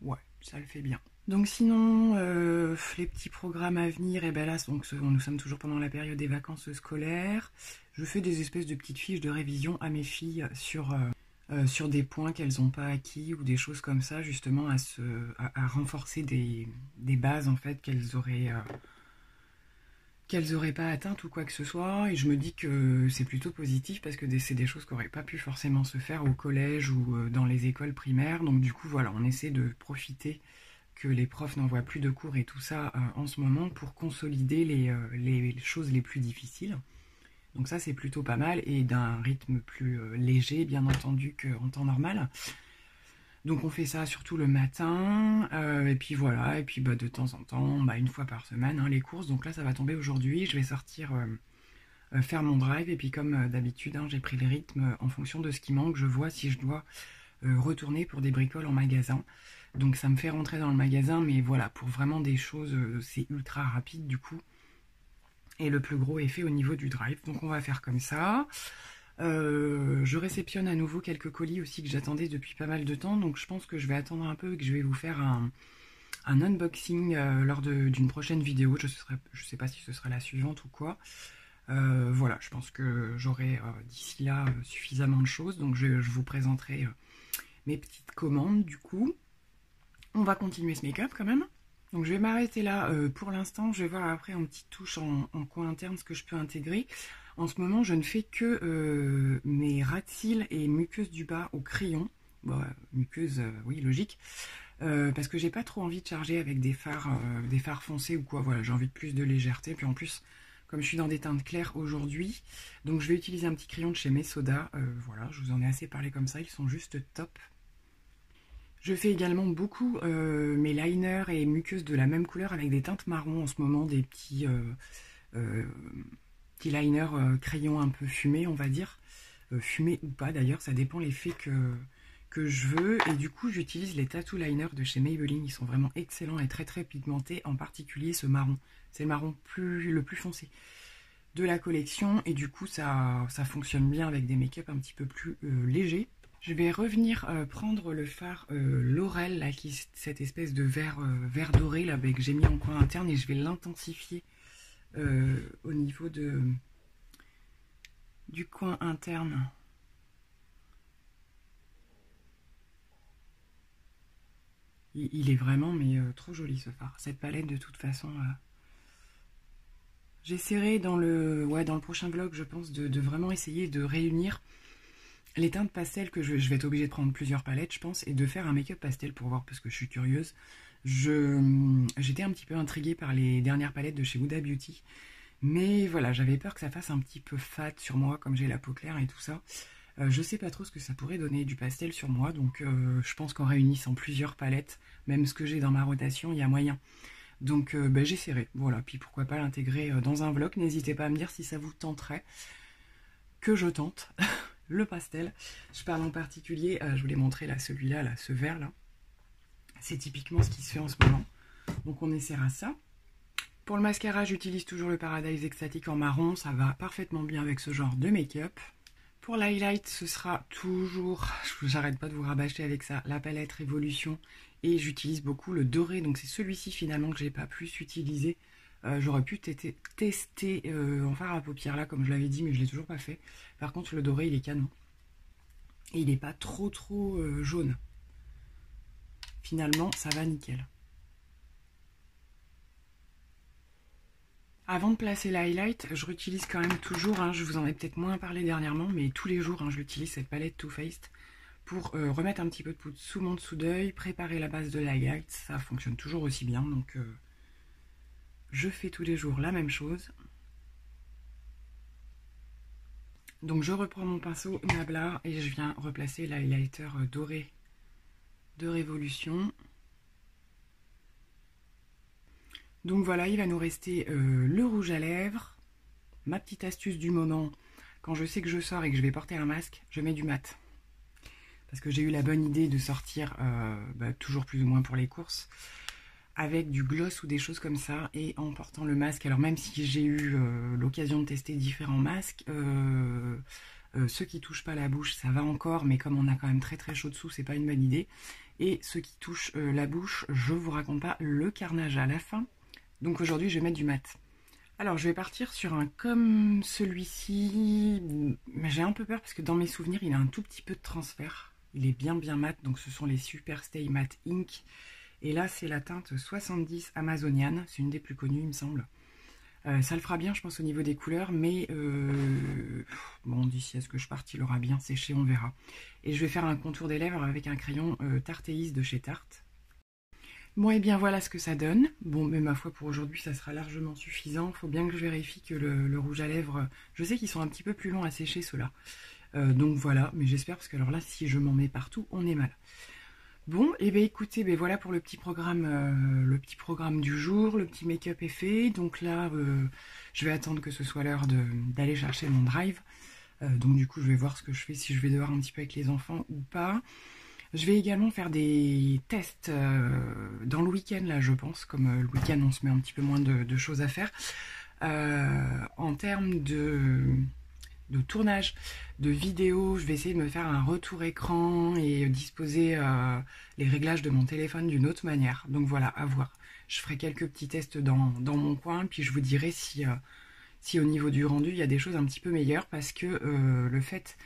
Ouais, ça le fait bien. Donc sinon, euh, les petits programmes à venir, et eh ben là, donc, nous sommes toujours pendant la période des vacances scolaires. Je fais des espèces de petites fiches de révision à mes filles sur, euh, euh, sur des points qu'elles n'ont pas acquis ou des choses comme ça, justement à, renforcer des, bases en fait qu'elles auraient qu'elles n'auraient pas atteintes ou quoi que ce soit. Et je me dis que c'est plutôt positif parce que c'est des choses qui n'auraient pas pu forcément se faire au collège ou euh, dans les écoles primaires. Donc du coup, voilà, on essaie de profiter que les profs n'envoient plus de cours et tout ça euh, en ce moment pour consolider euh, les, choses les plus difficiles. Donc ça, c'est plutôt pas mal et d'un rythme plus léger, bien entendu, qu'en temps normal. Donc on fait ça surtout le matin, euh, et puis voilà, et puis bah, de temps en temps, bah, une fois par semaine, hein, les courses. Donc là ça va tomber aujourd'hui, je vais sortir euh, euh, faire mon drive, et puis comme d'habitude, hein, j'ai pris le rythme en fonction de ce qui manque, je vois si je dois retourner pour des bricoles en magasin. Donc ça me fait rentrer dans le magasin, mais voilà, pour vraiment des choses, c'est ultra rapide du coup. Et le plus gros est fait au niveau du drive, donc on va faire comme ça. Euh, je réceptionne à nouveau quelques colis aussi que j'attendais depuis pas mal de temps, donc je pense que je vais attendre un peu et que je vais vous faire un, unboxing euh, lors d'une prochaine vidéo. Je ne sais pas si ce sera la suivante ou quoi. Euh, voilà, je pense que j'aurai d'ici là suffisamment de choses, donc je, vous présenterai mes petites commandes du coup. On va continuer ce make-up quand même. Donc je vais m'arrêter là pour l'instant. Je vais voir après en petite touche en, coin interne ce que je peux intégrer. En ce moment, je ne fais que euh, mes ras cils et muqueuses du bas au crayon. Bon, muqueuse, euh, oui, logique. Euh, parce que j'ai pas trop envie de charger avec des fards, des foncés ou quoi. Voilà, j'ai envie de plus de légèreté. Puis en plus, comme je suis dans des teintes claires aujourd'hui, donc je vais utiliser un petit crayon de chez Mesoda. voilà, je vous en ai assez parlé comme ça, ils sont juste top. Je fais également beaucoup mes liners et muqueuses de la même couleur avec des teintes marron en ce moment, des petits petit liner euh, crayon un peu fumé, on va dire. Euh, fumé ou pas d'ailleurs, ça dépend l'effet que, que je veux. Et du coup, j'utilise les Tattoo Liners de chez Maybelline. Ils sont vraiment excellents et très très pigmentés, en particulier ce marron. C'est le marron plus, le plus foncé de la collection. Et du coup, ça, ça fonctionne bien avec des make-up un petit peu plus euh, légers. Je vais revenir euh, prendre le fard euh, Laurel, cette espèce de vert, vert doré que j'ai mis en coin interne et je vais l'intensifier au niveau de, du coin interne. Il, est vraiment mais trop joli ce fard. Cette palette de toute façon J'essaierai dans le, dans le prochain vlog, je pense, de, vraiment essayer de réunir les teintes pastel que je, vais être obligée de prendre plusieurs palettes, je pense, et de faire un make-up pastel pour voir, parce que je suis curieuse. J'étais un petit peu intriguée par les dernières palettes de chez Huda Beauty, mais voilà, j'avais peur que ça fasse un petit peu fat sur moi, comme j'ai la peau claire et tout ça. Euh, je sais pas trop ce que ça pourrait donner du pastel sur moi, donc euh, je pense qu'en réunissant plusieurs palettes, même ce que j'ai dans ma rotation, il y a moyen. Donc euh, ben, j'essaierai, voilà, puis pourquoi pas l'intégrer dans un vlog, n'hésitez pas à me dire si ça vous tenterait que je tente le pastel. Je parle en particulier, euh, je voulais montrer là celui-là, là, ce vert là, c'est typiquement ce qui se fait en ce moment, donc on essaiera ça. Pour le mascara, j'utilise toujours le Paradise Extatic en marron, ça va parfaitement bien avec ce genre de make-up. Pour l'highlight, ce sera toujours, j'arrête pas de vous rabâcher avec ça, la palette Révolution et j'utilise beaucoup le doré, donc c'est celui-ci finalement que j'ai pas plus utilisé. Euh, j'aurais pu tester euh, en fard à paupières là, comme je l'avais dit, mais je l'ai toujours pas fait. Par contre, le doré, il est canon. Et il n'est pas trop trop euh, jaune. Finalement, ça va nickel. Avant de placer l'highlight, je réutilise quand même toujours, hein, je vous en ai peut-être moins parlé dernièrement, mais tous les jours, hein, je l'utilise cette palette Too Faced pour remettre un petit peu de poudre sous mon dessous d'œil, préparer la base de l'highlight, ça fonctionne toujours aussi bien, donc je fais tous les jours la même chose. Donc je reprends mon pinceau Nabla et je viens replacer l'highlighter euh, doré de Révolution. Donc voilà, il va nous rester le rouge à lèvres. Ma petite astuce du moment, quand je sais que je sors et que je vais porter un masque, je mets du mat parce que j'ai eu la bonne idée de sortir euh, bah, toujours plus ou moins pour les courses avec du gloss ou des choses comme ça et en portant le masque. Alors même si j'ai eu euh, l'occasion de tester différents masques, euh, ceux qui touchent pas la bouche ça va encore, mais comme on a quand même très très chaud dessous, c'est pas une bonne idée. Et ceux qui touchent la bouche, je vous raconte pas le carnage à la fin. Donc aujourd'hui je vais mettre du mat. Alors je vais partir sur un comme celui-ci, mais j'ai un peu peur parce que dans mes souvenirs il a un tout petit peu de transfert. Il est bien bien mat, donc ce sont les Super Stay Matte Ink. Et là, c'est la teinte 70 Amazonian. C'est une des plus connues, il me semble. Euh, ça le fera bien, je pense, au niveau des couleurs, mais euh, bon, d'ici à ce que je parte, il aura bien séché, on verra. Et je vais faire un contour des lèvres avec un crayon euh, Tartéis de chez Tarte. Bon, et bien voilà ce que ça donne. Bon, mais ma foi, pour aujourd'hui, ça sera largement suffisant. Il faut bien que je vérifie que le, le rouge à lèvres... Je sais qu'ils sont un petit peu plus longs à sécher, ceux-là. Euh, donc voilà, mais j'espère parce que alors là, si je m'en mets partout, on est mal. Bon, et eh bien écoutez, ben voilà pour le petit programme, euh, le petit programme du jour, le petit make-up est fait. Donc là, euh, je vais attendre que ce soit l'heure d'aller chercher mon drive. donc du coup, je vais voir ce que je fais, si je vais devoir un petit peu avec les enfants ou pas. Je vais également faire des tests dans le week-end, là, je pense. Comme le week-end, on se met un petit peu moins de choses à faire. en termes de de tournage de vidéos. Je vais essayer de me faire un retour écran et disposer euh, les réglages de mon téléphone d'une autre manière. Donc voilà, à voir. Je ferai quelques petits tests dans, mon coin, puis je vous dirai si, euh, si au niveau du rendu, il y a des choses un petit peu meilleures, parce que euh, le fait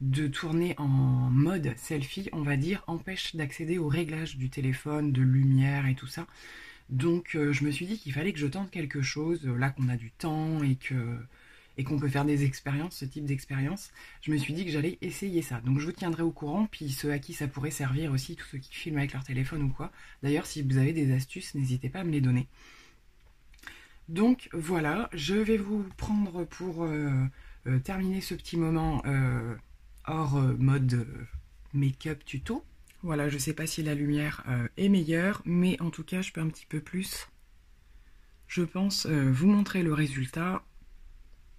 de tourner en mode selfie, on va dire, empêche d'accéder aux réglages du téléphone, de lumière et tout ça. Donc je me suis dit qu'il fallait que je tente quelque chose, là qu'on a du temps et que et qu'on peut faire des expériences, ce type d'expérience, je me suis dit que j'allais essayer ça. Donc je vous tiendrai au courant, puis ceux à qui ça pourrait servir aussi, tous ceux qui filment avec leur téléphone ou quoi. D'ailleurs, si vous avez des astuces, n'hésitez pas à me les donner. Donc voilà, je vais vous prendre pour euh, euh, terminer ce petit moment euh, hors mode make-up tuto. Voilà, je sais pas si la lumière est meilleure, mais en tout cas, je peux un petit peu plus, je pense, vous montrer le résultat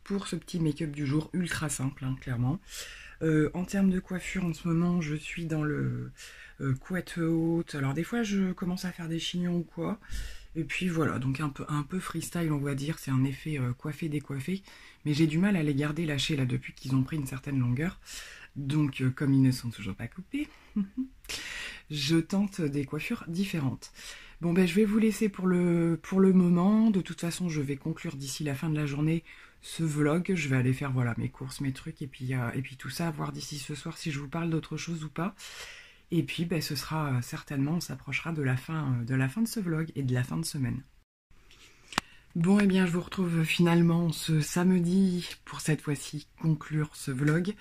pour ce petit make-up du jour ultra simple, hein, clairement. en termes de coiffure, en ce moment, je suis dans le couette haute. Alors des fois, je commence à faire des chignons ou quoi. Et puis voilà, donc un peu, freestyle, on va dire. C'est un effet coiffé-décoiffé. Mais j'ai du mal à les garder lâchés là depuis qu'ils ont pris une certaine longueur. Donc, comme ils ne sont toujours pas coupés, je tente des coiffures différentes. Bon ben je vais vous laisser pour le, pour le moment. De toute façon, je vais conclure d'ici la fin de la journée ce vlog. Je vais aller faire voilà mes courses, mes trucs et puis, euh, et puis tout ça, voir d'ici ce soir si je vous parle d'autre chose ou pas. Et puis ben, ce sera euh, certainement, on s'approchera de, la fin, euh, de la fin de ce vlog et de la fin de semaine. Bon, et eh bien, je vous retrouve finalement ce samedi pour cette fois-ci conclure ce vlog.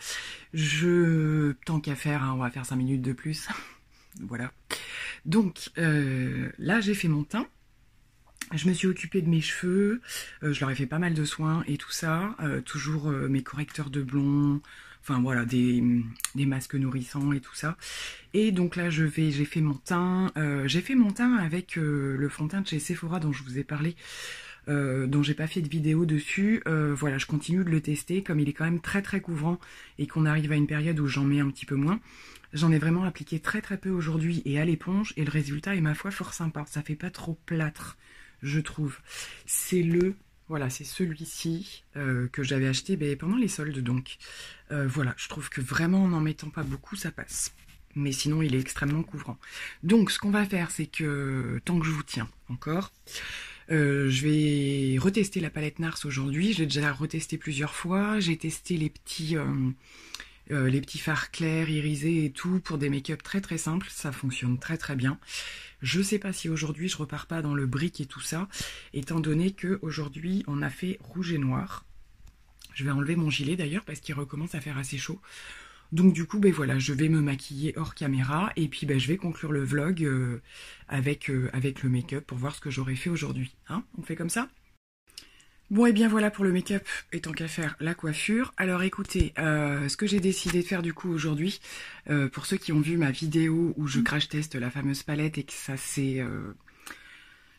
Je, tant qu'à faire, hein, on va faire 5 minutes de plus. voilà. Donc, là, j'ai fait mon teint. Je me suis occupée de mes cheveux. Euh, je leur ai fait pas mal de soins et tout ça. Euh, toujours mes correcteurs de blond. Enfin, voilà, des, des, masques nourrissants et tout ça. Et donc là, je vais, j'ai fait mon teint. j'ai fait mon teint avec le fond de teint de chez Sephora dont je vous ai parlé euh, dont j'ai pas fait de vidéo dessus. Euh, voilà, je continue de le tester, comme il est quand même très très couvrant et qu'on arrive à une période où j'en mets un petit peu moins. J'en ai vraiment appliqué très très peu aujourd'hui et à l'éponge, et le résultat est ma foi fort sympa. Ça fait pas trop plâtre, je trouve. C'est le voilà, c'est celui-ci euh, que j'avais acheté ben, pendant les soldes donc. voilà, je trouve que vraiment en n'en mettant pas beaucoup, ça passe. Mais sinon, il est extrêmement couvrant. Donc, ce qu'on va faire, c'est que, tant que je vous tiens encore, euh, je vais retester la palette Nars aujourd'hui. Je l'ai déjà retesté plusieurs fois. J'ai testé les petits, euh, euh, les petits fards clairs, irisés et tout pour des make-up très très simples. Ça fonctionne très très bien. Je sais pas si aujourd'hui je repars pas dans le brick et tout ça, étant donné que aujourd'hui on a fait rouge et noir. Je vais enlever mon gilet d'ailleurs parce qu'il recommence à faire assez chaud. Donc du coup, ben voilà, je vais me maquiller hors caméra et puis ben, je vais conclure le vlog euh, avec, euh, avec le make-up pour voir ce que j'aurais fait aujourd'hui. Hein On fait comme ça? Bon et bien voilà pour le make-up et tant qu'à faire la coiffure. Alors écoutez, euh, ce que j'ai décidé de faire du coup aujourd'hui, pour ceux qui ont vu ma vidéo où je crash teste la fameuse palette et que ça s'est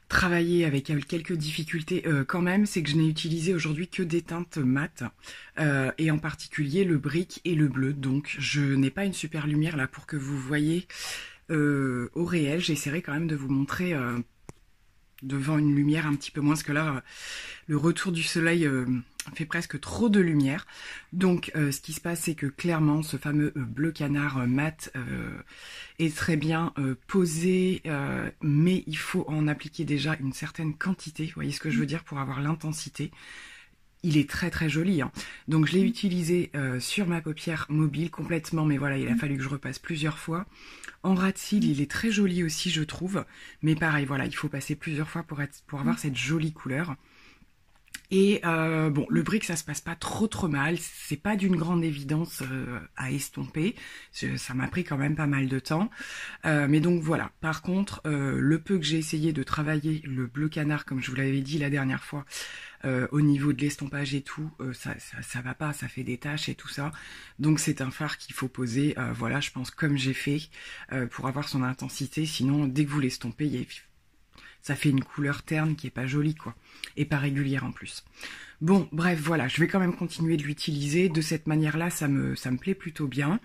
travailler avec quelques difficultés euh, quand même, c'est que je n'ai utilisé aujourd'hui que des teintes mates, euh, et en particulier le brick et le bleu. Donc je n'ai pas une super lumière là pour que vous voyez euh, au réel. J'essaierai quand même de vous montrer devant une lumière un petit peu moins, parce que là, le retour du soleil fait presque trop de lumière. Donc euh, ce qui se passe c'est que clairement ce fameux euh, bleu canard euh, mat est très bien posé mais il faut en appliquer déjà une certaine quantité, vous voyez ce que je veux dire, pour avoir l'intensité. Il est très très joli. Hein. Donc je l'ai utilisé sur ma paupière mobile complètement, mais voilà, il a fallu que je repasse plusieurs fois. En rat de cils, il est très joli aussi, je trouve. Mais pareil, voilà, il faut passer plusieurs fois pour, être, pour avoir cette jolie couleur. Et euh, bon, le brick, ça se passe pas trop trop mal. C'est pas d'une grande évidence euh, à estomper. Ça m'a pris quand même pas mal de temps. Euh, mais donc voilà. Par contre, le peu que j'ai essayé de travailler le bleu canard, comme je vous l'avais dit la dernière fois, au niveau de l'estompage et tout, ça, ça, va pas, ça fait des taches et tout ça. Donc c'est un phare qu'il faut poser, voilà, je pense comme j'ai fait, pour avoir son intensité. Sinon, dès que vous l'estompez, il ça fait une couleur terne qui est pas jolie quoi, et pas régulière en plus. Bon, bref, voilà, je vais quand même continuer de l'utiliser. De cette manière-là, ça me, ça me plaît plutôt bien.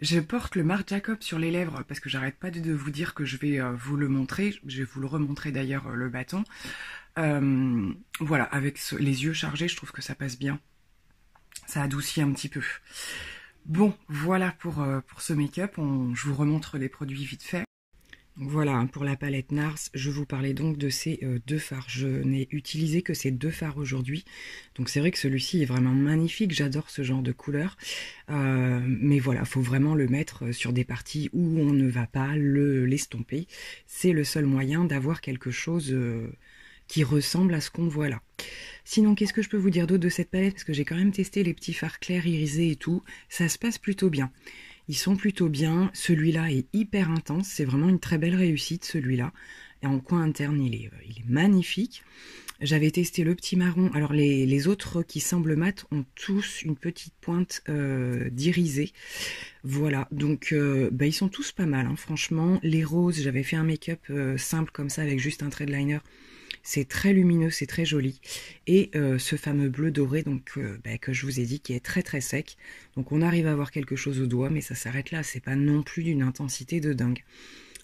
Je porte le Marc Jacob sur les lèvres parce que j'arrête pas de vous dire que je vais euh, vous le montrer. Je vais vous le remontrer d'ailleurs euh, le bâton. Euh, voilà, avec les yeux chargés, je trouve que ça passe bien. Ça adoucit un petit peu. Bon, voilà pour, pour ce make-up. Je vous remontre les produits vite fait. Voilà, hein, pour la palette Nars, je vous parlais donc de ces euh, deux fards. Je n'ai utilisé que ces deux fards aujourd'hui. Donc c'est vrai que celui-ci est vraiment magnifique, j'adore ce genre de couleur. Euh, mais voilà, faut vraiment le mettre euh, sur des parties où on ne va pas l'estomper. C'est le seul moyen d'avoir quelque chose qui ressemble à ce qu'on voit là. Sinon, qu'est-ce que je peux vous dire d'autre de cette palette? Parce que j'ai quand même testé les petits fards clairs irisés et tout. Ça se passe plutôt bien. Ils sont plutôt bien. Celui-là est hyper intense. C'est vraiment une très belle réussite, celui-là. Et en coin interne, il est, est magnifique. J'avais testé le petit marron. Alors, les, autres qui semblent mat ont tous une petite pointe euh, d'irisé. Voilà, donc euh, bah, ils sont tous pas mal, hein, franchement. Les roses, j'avais fait un make-up euh, simple comme ça avec juste un trait de liner. C'est très lumineux, c'est très joli. Et ce fameux bleu doré donc bah, que je vous ai dit qui est très très sec. Donc on arrive à avoir quelque chose au doigt, mais ça s'arrête là. C'est pas non plus d'une intensité de dingue.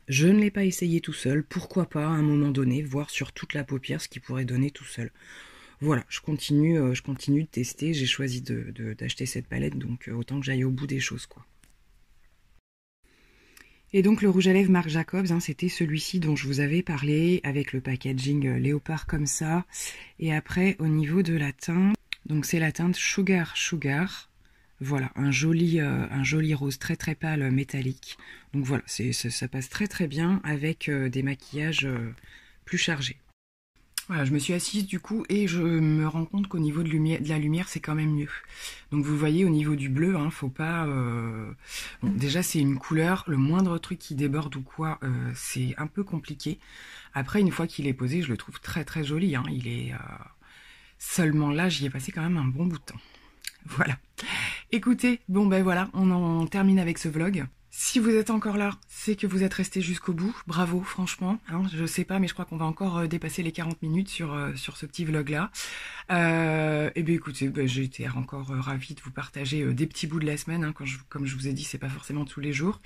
Je ne l'ai pas essayé tout seul. Pourquoi pas à un moment donné voir sur toute la paupière ce qui pourrait donner tout seul. Voilà, je continue, je continue de tester. J'ai choisi d'acheter cette palette, donc autant que j'aille au bout des choses quoi. Et donc le rouge à lèvres Marc Jacobs, hein, c'était celui-ci dont je vous avais parlé, avec le packaging euh, léopard comme ça. Et après, au niveau de la teinte, donc c'est la teinte Sugar Sugar. Voilà, un joli, euh, un joli rose très très pâle euh, métallique. Donc voilà, ça passe très très bien avec des maquillages plus chargés. Voilà, je me suis assise du coup et je me rends compte qu'au niveau de, la lumière, c'est quand même mieux. Donc vous voyez au niveau du bleu, hein, faut pas... Euh, déjà c'est une couleur, le moindre truc qui déborde ou quoi, euh, c'est un peu compliqué. Après, une fois qu'il est posé, je le trouve très très joli. Hein. Il est... Euh, seulement là, j'y ai passé quand même un bon bout de temps. Voilà. Écoutez, bon ben voilà, on en termine avec ce vlog. Si vous êtes encore là, c'est que vous êtes resté jusqu'au bout. Bravo, franchement. Hein, je sais pas, mais je crois qu'on va encore euh, dépasser les 40 minutes sur, euh, sur ce petit vlog-là. Euh, et bien écoutez, bah, j'ai été encore euh, ravie de vous partager des petits bouts de la semaine. Hein, comme je vous ai dit, c'est pas forcément tous les jours.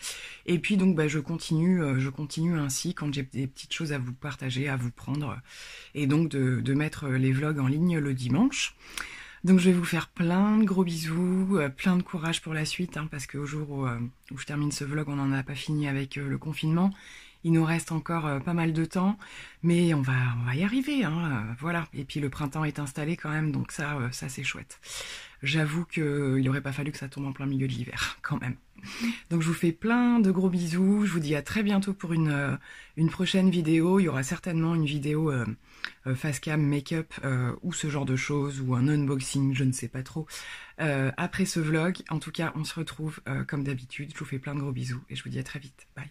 Et puis donc, bah, je continue, je continue ainsi quand j'ai des petites choses à vous partager, à vous prendre. Et donc de, de mettre les vlogs en ligne le dimanche. Donc je vais vous faire plein de gros bisous, euh, plein de courage pour la suite, hein, parce qu'au jour euh, où, je termine ce vlog, on n'en a pas fini avec euh, le confinement. Il nous reste encore pas mal de temps, mais on va, on va y arriver, hein, voilà. Et puis le printemps est installé quand même, donc ça, ça c'est chouette. J'avoue qu'il n'aurait pas fallu que ça tombe en plein milieu de l'hiver, quand même. Donc je vous fais plein de gros bisous, je vous dis à très bientôt pour une, euh, une prochaine vidéo. Il y aura certainement une vidéo euh, euh, face cam, make-up ou ce genre de choses, ou un unboxing, je ne sais pas trop, après ce vlog. En tout cas, on se retrouve comme d'habitude. Je vous fais plein de gros bisous et je vous dis à très vite. Bye